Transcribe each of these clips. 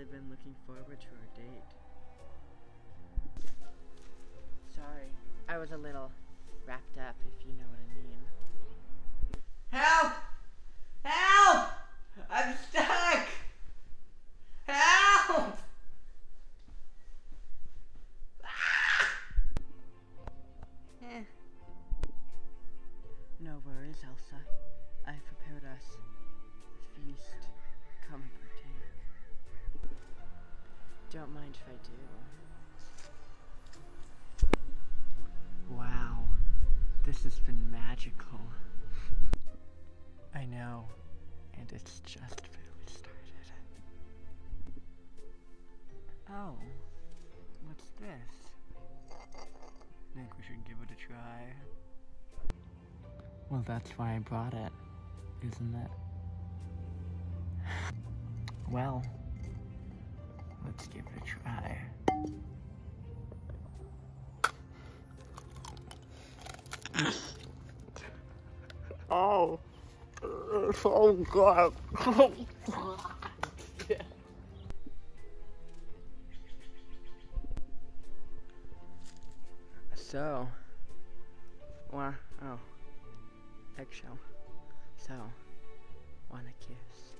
really been looking forward to our date. Sorry, I was a little wrapped up, if you know what I mean. Help! Help! I'm we should give it a try. Well, that's why I brought it, isn't it? Well, let's give it a try. oh, it's so good. So, wa oh, eggshell. So, wanna kiss?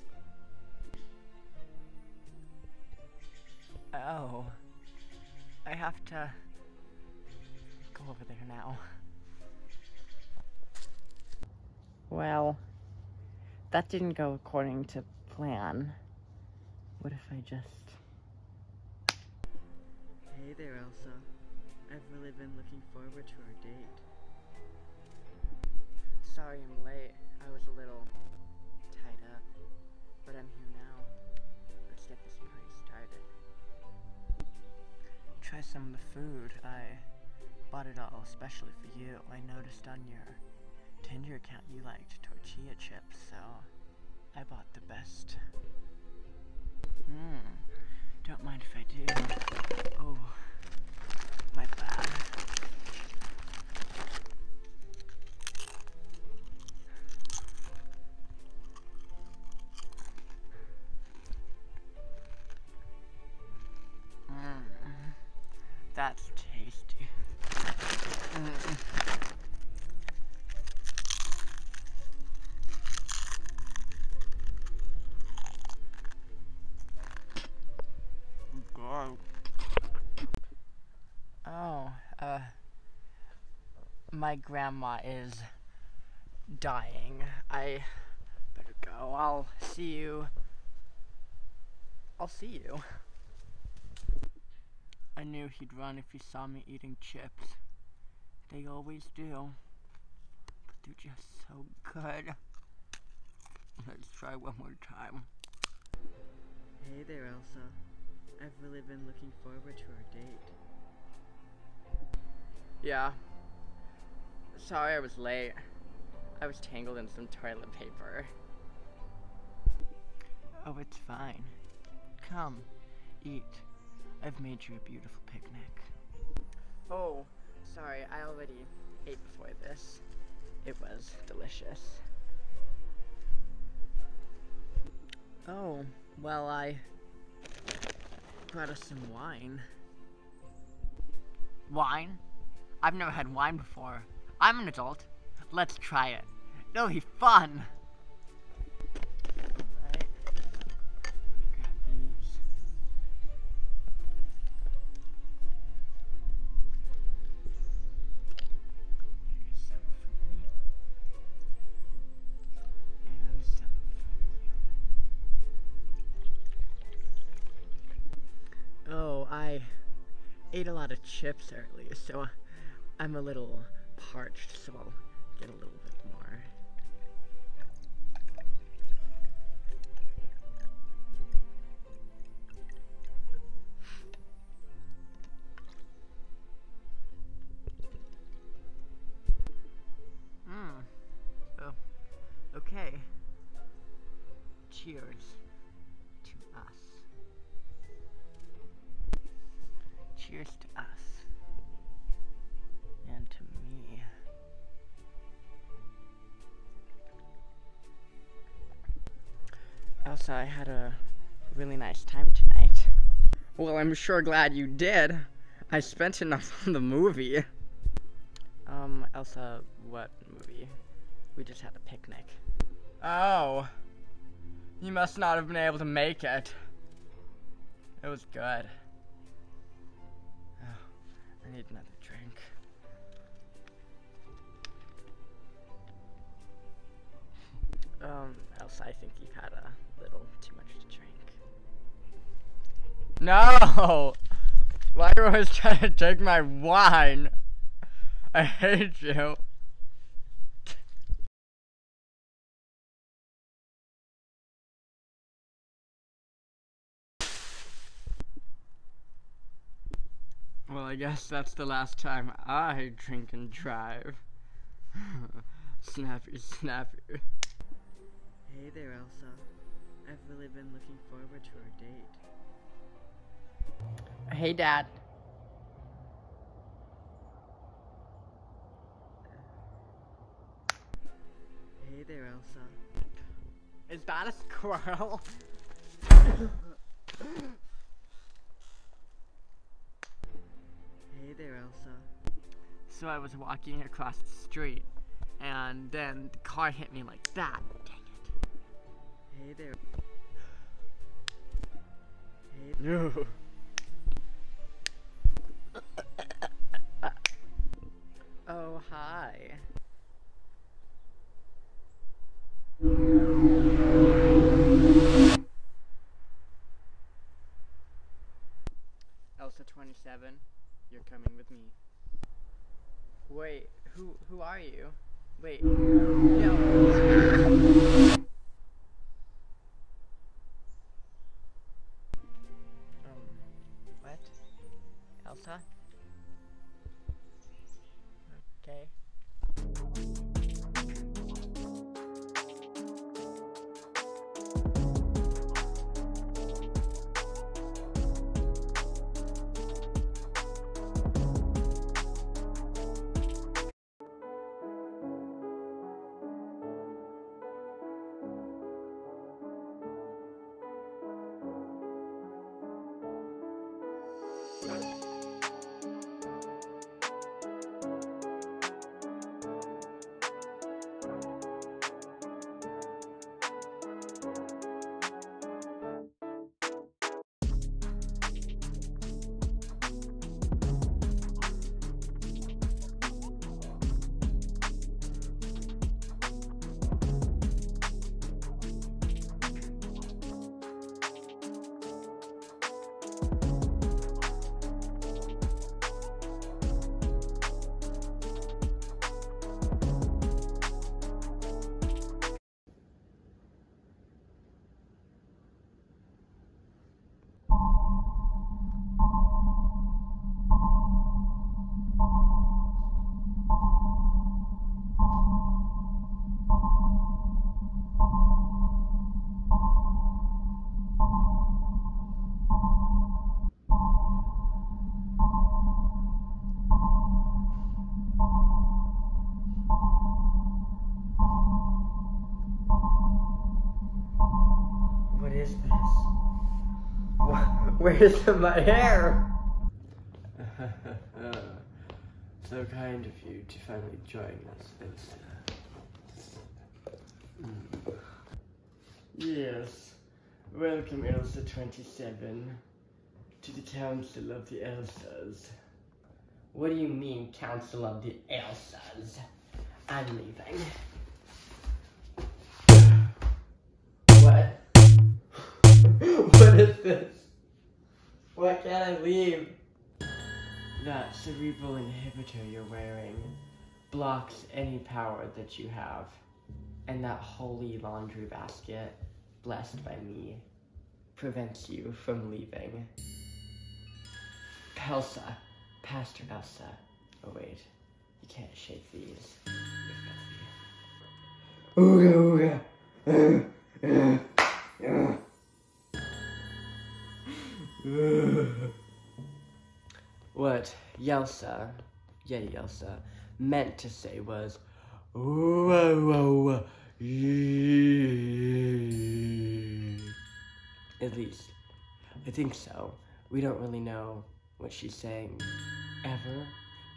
Oh, I have to go over there now. Well, that didn't go according to plan. What if I just. Hey there, Elsa. I've really been looking forward to our date. Sorry I'm late. I was a little tied up. But I'm here now. Let's get this party started. Try some of the food. I bought it all especially for you. I noticed on your Tinder account you liked tortilla chips, so I bought the best. Hmm. Don't mind if I do. Oh. My bad. My grandma is dying. I better go. I'll see you. I'll see you. I knew he'd run if he saw me eating chips. They always do. But they're just so good. Let's try one more time. Hey there, Elsa. I've really been looking forward to our date. Yeah. Sorry I was late. I was tangled in some toilet paper. Oh, it's fine. Come, eat. I've made you a beautiful picnic. Oh, sorry, I already ate before this. It was delicious. Oh, well, I brought us some wine. Wine? I've never had wine before. I'm an adult. Let's try it. It'll be fun. Oh, I ate a lot of chips earlier, so I'm a little parched, so I'll get a little bit more. I'm sure glad you did. I spent enough on the movie. Um, Elsa, what movie? We just had a picnic. Oh. You must not have been able to make it. It was good. Oh, I need another drink. Um, Elsa, I think you've had a little too much. No! You always trying to take my wine? I hate you. Well, I guess that's the last time I drink and drive. snappy, snappy. Hey there, Elsa. I've really been looking forward to our date. Hey, Dad. Hey there, Elsa. Is that a squirrel? hey there, Elsa. So I was walking across the street, and then the car hit me like that. Dang it. Hey there. Hey. No. Hi. Elsa 27, you're coming with me. Wait, who who are you? Wait, no. Wh- Where's my hair? so kind of you to finally join us. Mm. Yes. Welcome, Elsa 27, to the Council of the Elsas. What do you mean, Council of the Elsas? I'm leaving. What? what is this? Why can't I leave? That cerebral inhibitor you're wearing blocks any power that you have. And that holy laundry basket, blessed by me, prevents you from leaving. Elsa, Pastor Elsa. Oh wait, you can't shake these. Ooga ooga. Yelsa, yeah Yelsa, meant to say was, whoa, whoa, At least, I think so. We don't really know what she's saying ever,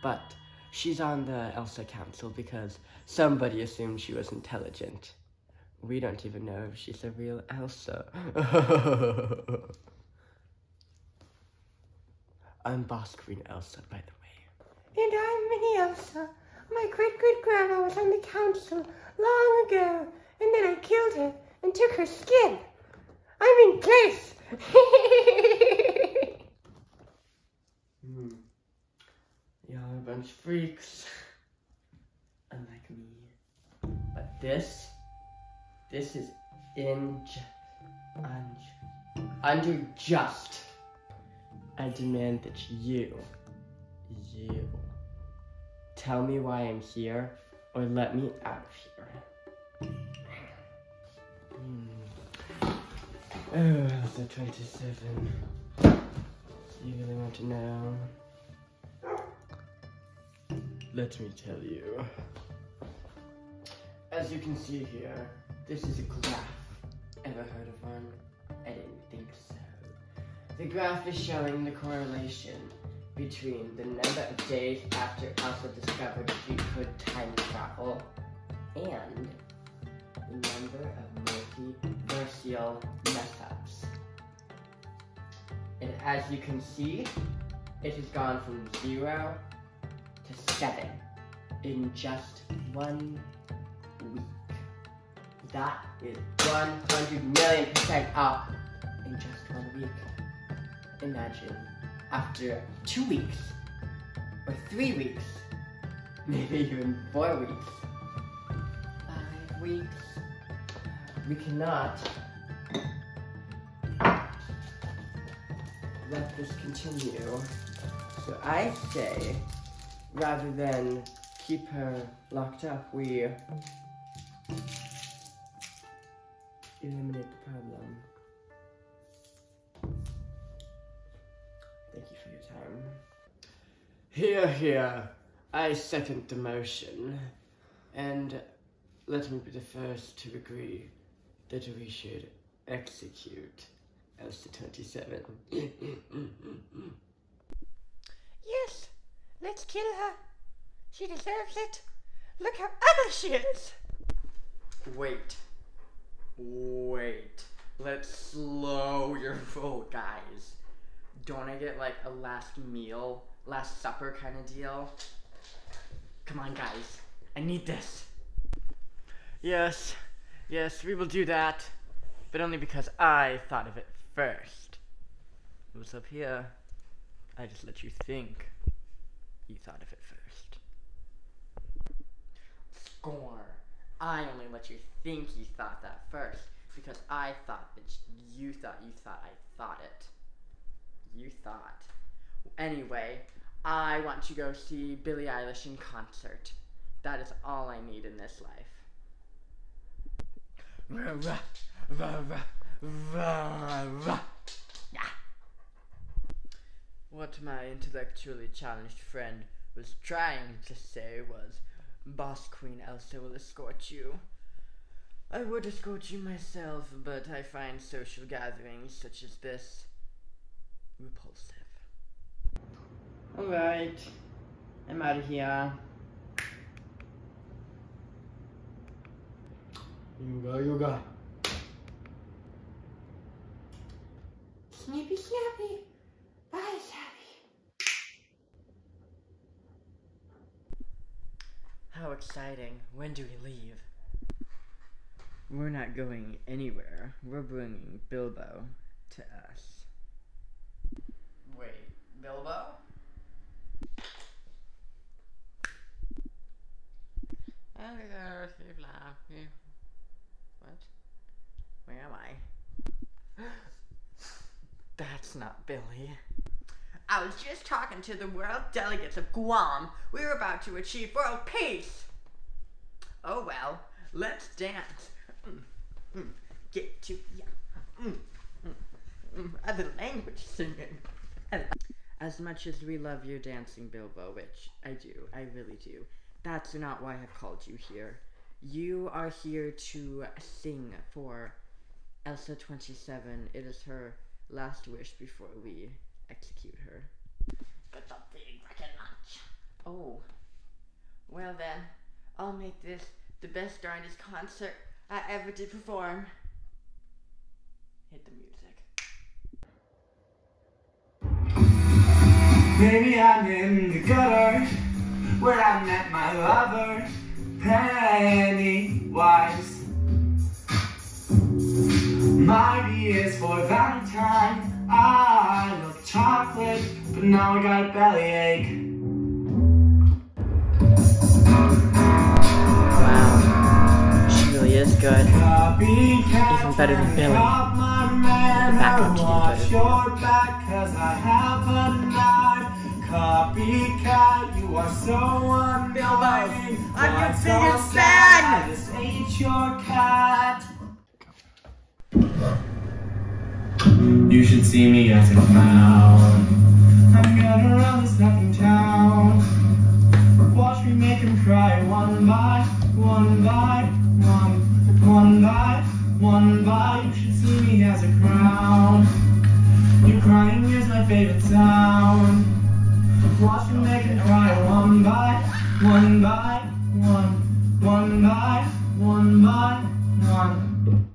but she's on the Elsa Council because somebody assumed she was intelligent. We don't even know if she's a real Elsa. I'm Boss Queen Elsa, by the way. And I'm Minnie Elsa. My great great grandma was on the council long ago, and then I killed her and took her skin. I'm in place. Hmm. Y'all are a bunch of freaks. Unlike me. But this, this is in un, under just. I demand that you, you, tell me why I'm here or let me out of here. Hmm. Oh, the 27. You really want to know? Let me tell you. As you can see here, this is a graph. Ever heard of one? I didn't think so. The graph is showing the correlation between the number of days after Elsa discovered she could time travel and the number of multiversial mess-ups. And as you can see, it has gone from zero to seven in just one week. That is 100 million percent up in just one week. Imagine after two weeks, or three weeks, maybe even four weeks, five weeks, uh, we cannot let this continue. So I say, rather than keep her locked up, we eliminate the problem. Here, here, I second the motion. And let me be the first to agree that we should execute Elsa 27. yes, let's kill her. She deserves it. Look how ugly she is. Wait. Wait. Let's slow your vote, guys. Don't I get like a last meal, last supper kind of deal? Come on, guys. I need this. Yes, yes, we will do that. But only because I thought of it first. What's up here? I just let you think you thought of it first. Score. I only let you think you thought that first because I thought that you thought you thought I thought it. You thought. Anyway, I want to go see Billie Eilish in concert. That is all I need in this life. What my intellectually challenged friend was trying to say was, Boss Queen Elsa will escort you. I would escort you myself, but I find social gatherings such as this repulsive. Alright, I'm out of here. Yoga, yoga. Snippy snappy. Bye, Sappy. How exciting. When do we leave? We're not going anywhere. We're bringing Bilbo to us. Wait, Bilbo? What? Where am I? That's not Billy. I was just talking to the world delegates of Guam. We were about to achieve world peace. Oh well, let's dance. Mm, mm, get to ya. Mm. Other language singing. As much as we love your dancing, Bilbo, which I do, I really do, that's not why I've called you here. You are here to sing for Elsa 27. It is her last wish before we execute her. But the big fucking lunch. Oh. Well then, I'll make this the best darndest concert I ever did perform. Hit the music. Maybe I'm in the gutter where I met my lover, Pennywise. My B is for Valentine. I love chocolate, but now I got a bellyache. Wow. She really is good. Even better than Billy. Off my man, The backup I team better. Copycat, you are so unbelieving. I'm your What's biggest so fan. sad? I just ate your cat. You should see me as a clown. I'm gonna run this fucking town. Watch me make him cry one by one by one, one by one by. You should see me as a crown. You crying is my favorite sound. Watch me make him cry one by one by one, one by one by one.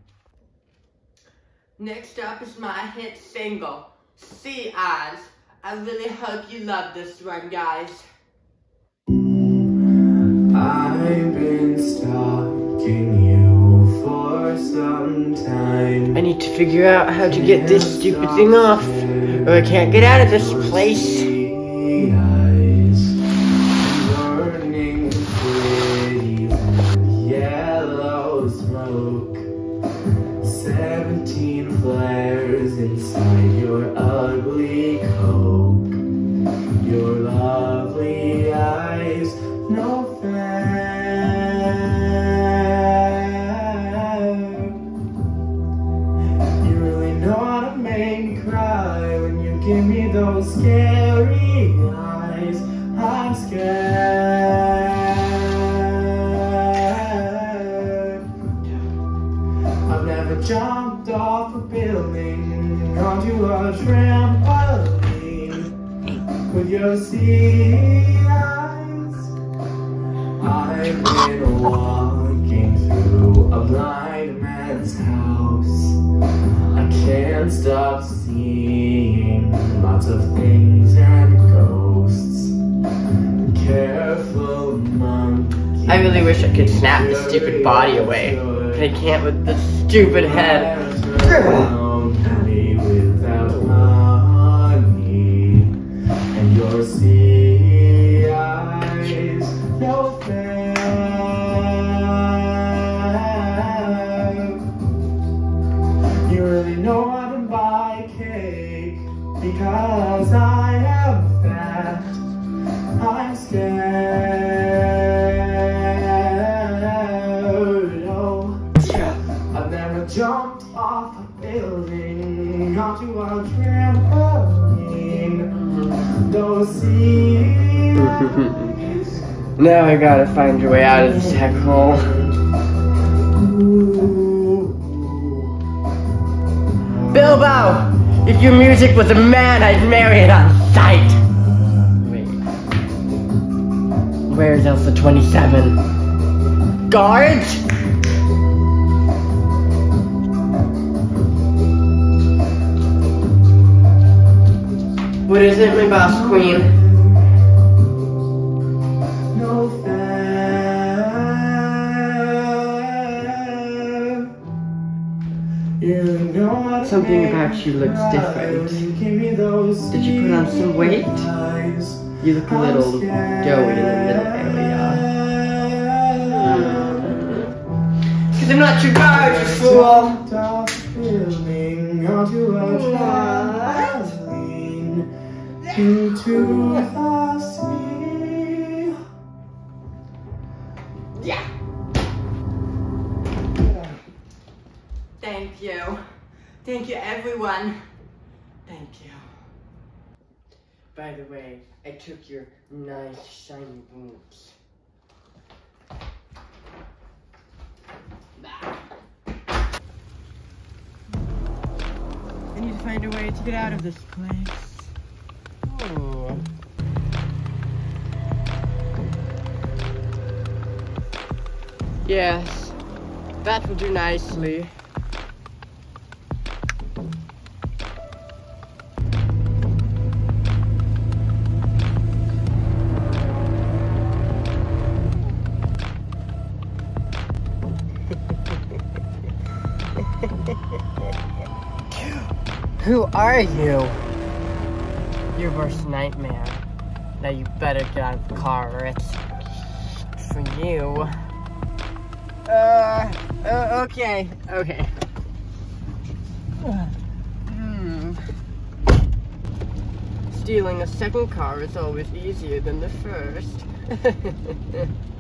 Next up is my hit single, Sea Eyes. I really hope you love this one, guys. I've been stalking you for some time. I need to figure out how to get this stupid thing off, or I can't get out of this place. Could snap the stupid body away, but I can't with the stupid head. Now I gotta find your way out of this heck hole. Bilbo! If your music was a man, I'd marry it on sight! Wait. Where's Elsa 27? Guards? What is it, my boss queen? Something about you looks different. cry. Give me those Did you put on some weight? You look a little doughy in the middle area. Cause I'm not your guard, you fool! Jumped Thank you. Thank you, everyone. Thank you. By the way, I took your nice shiny boots. I need to find a way to get out of this place. Ooh. Yes, that will do nicely. Who are you? Your worst nightmare. Now you better get out of the car or it's for you. Uh, uh okay, okay. Hmm. Stealing a second car is always easier than the first.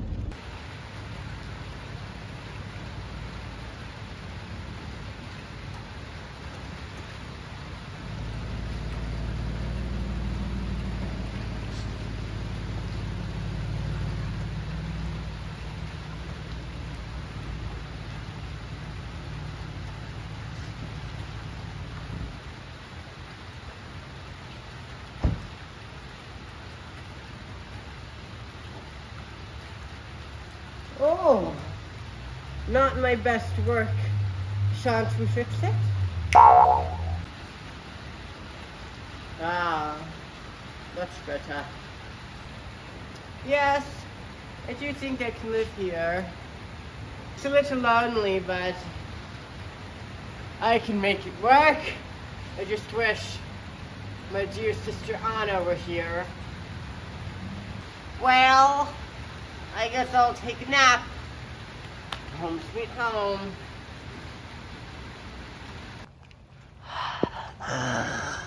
Oh, not my best work. Shan't we fix it? Ah, much better. Yes, I do think I can live here. It's a little lonely, but I can make it work. I just wish my dear sister Anna were here. Well, I guess I'll take a nap. Home sweet home.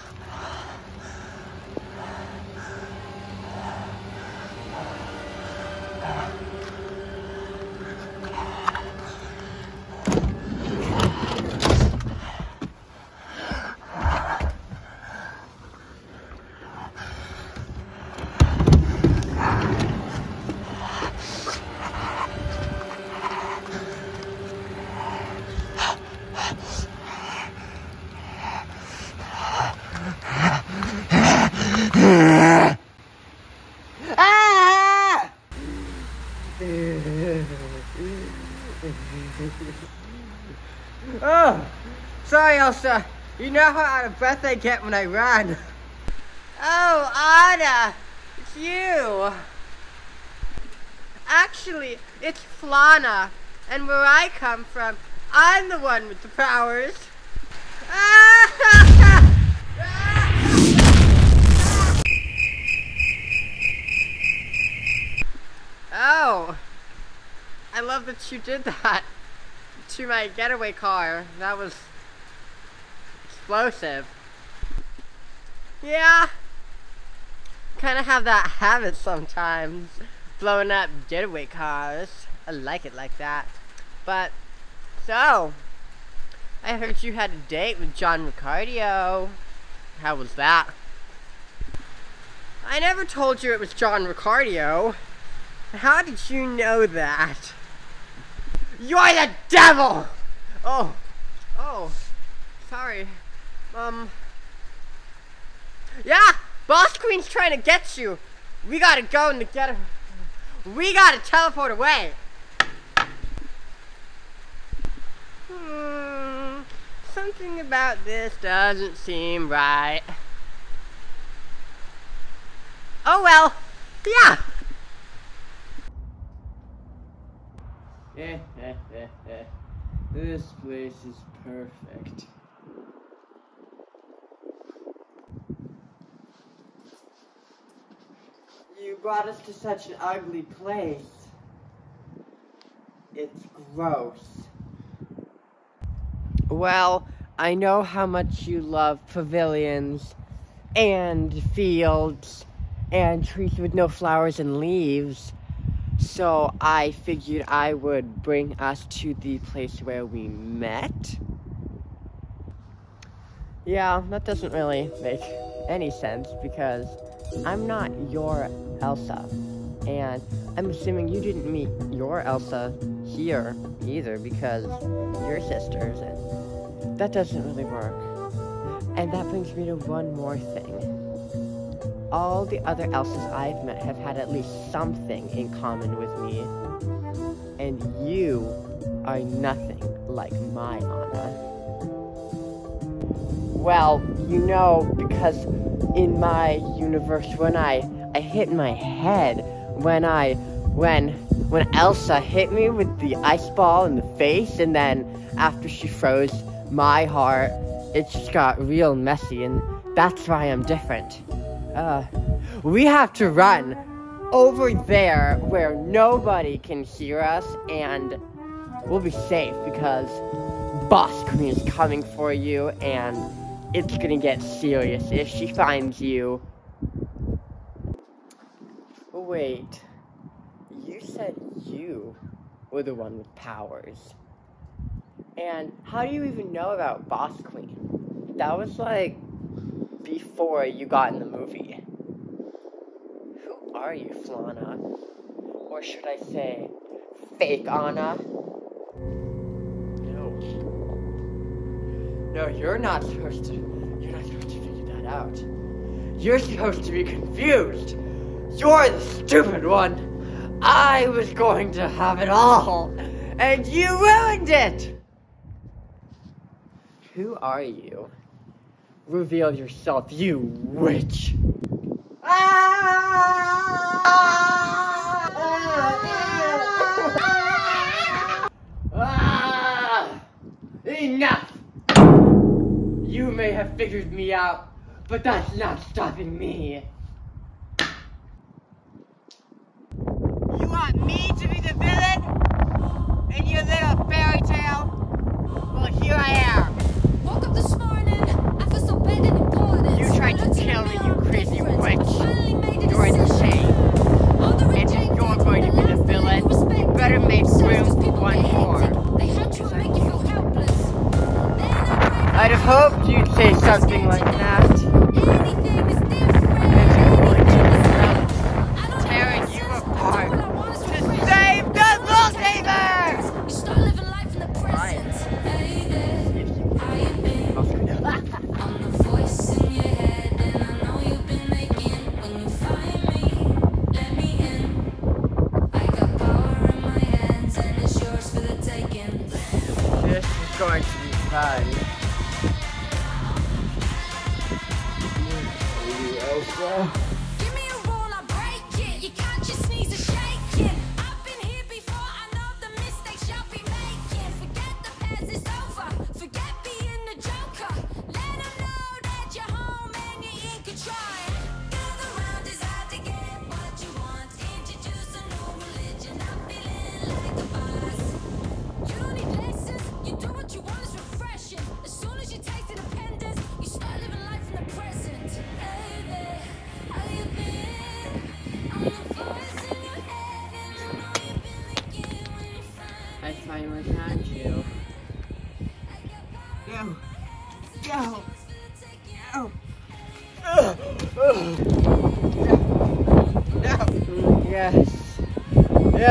Ah! oh, sorry, Elsa. You know how out of breath I get when I run. Oh, Anna, it's you. Actually, it's Flana, and where I come from, I'm the one with the powers. Oh, I love that you did that to my getaway car. That was explosive. Yeah, kind of have that habit sometimes, blowing up getaway cars. I like it like that. But, so, I heard you had a date with John Ricardio. How was that? I never told you it was John Ricardio. How did you know that? You're the devil! Oh. Oh. Sorry. Um. Yeah! Boss Queen's trying to get you! We gotta go and get her. We gotta teleport away! Hmm. Something about this doesn't seem right. Oh well. Yeah. this place is perfect. You brought us to such an ugly place. It's gross. Well, I know how much you love pavilions and fields and trees with no flowers and leaves. So I figured I would bring us to the place where we met. Yeah, that doesn't really make any sense because I'm not your Elsa. And I'm assuming you didn't meet your Elsa here either because you're sisters and that doesn't really work. And that brings me to one more thing. all the other Elsas I've met have had at least something in common with me. And you are nothing like my Anna. Well, you know, because in my universe, when I, I hit my head, when I, when, when Elsa hit me with the ice ball in the face, and then after she froze my heart, it just got real messy, and that's why I'm different. Uh, we have to run over there where nobody can hear us, and we'll be safe because Boss Queen is coming for you, and it's gonna get serious if she finds you. Wait, you said you were the one with powers. And how do you even know about Boss Queen? That was like before you got in the movie. Who are you, Flana? Or should I say, fake Anna? No, you're not supposed to. You're not supposed to figure that out. You're supposed to be confused. You're the stupid one. I was going to have it all, and you ruined it. Who are you? Reveal yourself, you witch. Ah! Enough! You may have figured me out, but that's not stopping me. You want me to be the villain? In your little fairy tale? Well, here I am. Woke up this morning, I feel so bad and important. You tried to Looked kill me, you crazy different. witch. Finally made a You're decision. insane. All And if you're going to be the villain, you better make Sucks room 'cause for one more. They hurt you and make you I'd have hoped you'd say something like that.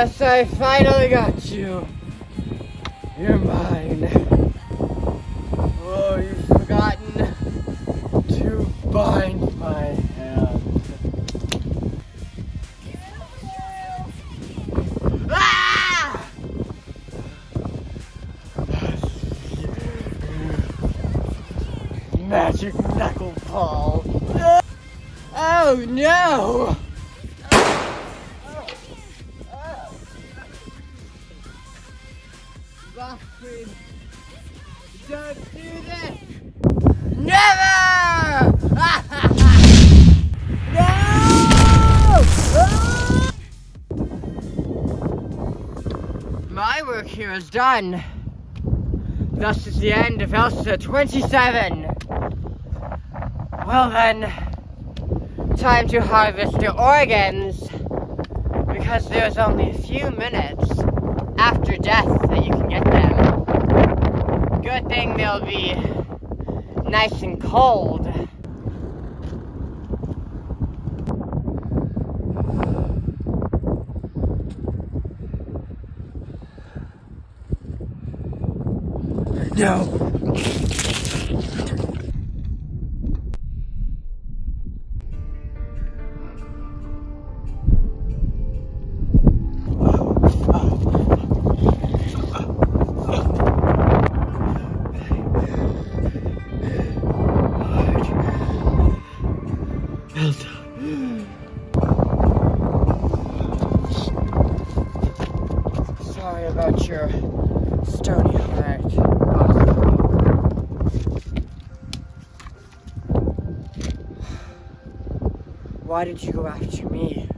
Yes, I finally got you. You're mine. Oh, you've forgotten to bind my hand. Ah! Magic knuckle ball. Oh no! Don't do! Never! no! My work here is done. Thus is the end of Elsa 27. Well then, time to harvest the organs. Because there's only a few minutes after death that you can get them. Good thing they'll be nice and cold. Why did you go after me?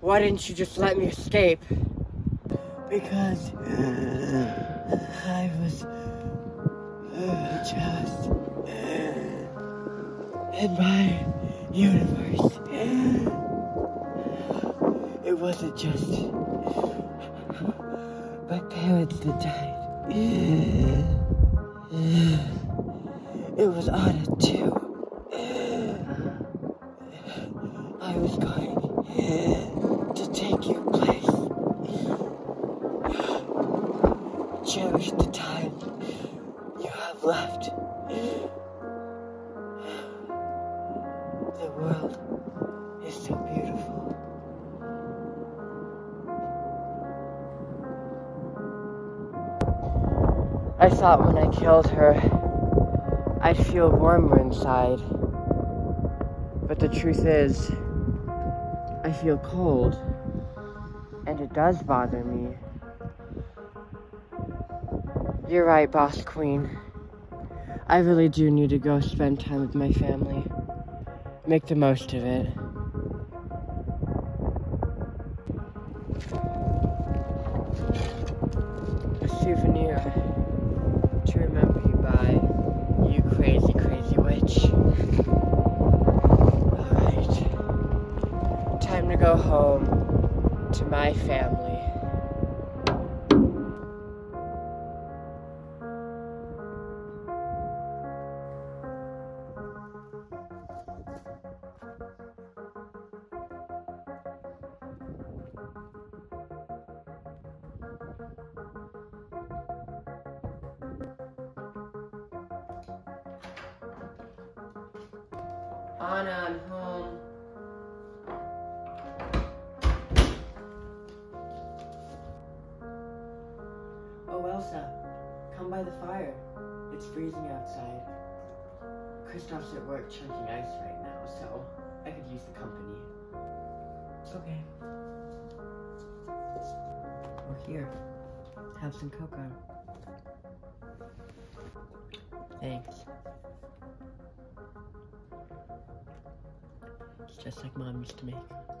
Why didn't you just let me escape? Because I was just in my universe. It wasn't just I thought when I killed her, I'd feel warmer inside. But the truth is, I feel cold. And it does bother me. You're right, Boss Queen. I really do need to go spend time with my family. Make the most of it. Anna, I'm home. Oh, Elsa, come by the fire. It's freezing outside. Kristoff's at work chunking ice right now, so I could use the company. Okay. Well, here, have some cocoa. Thanks. Just like mom used to make.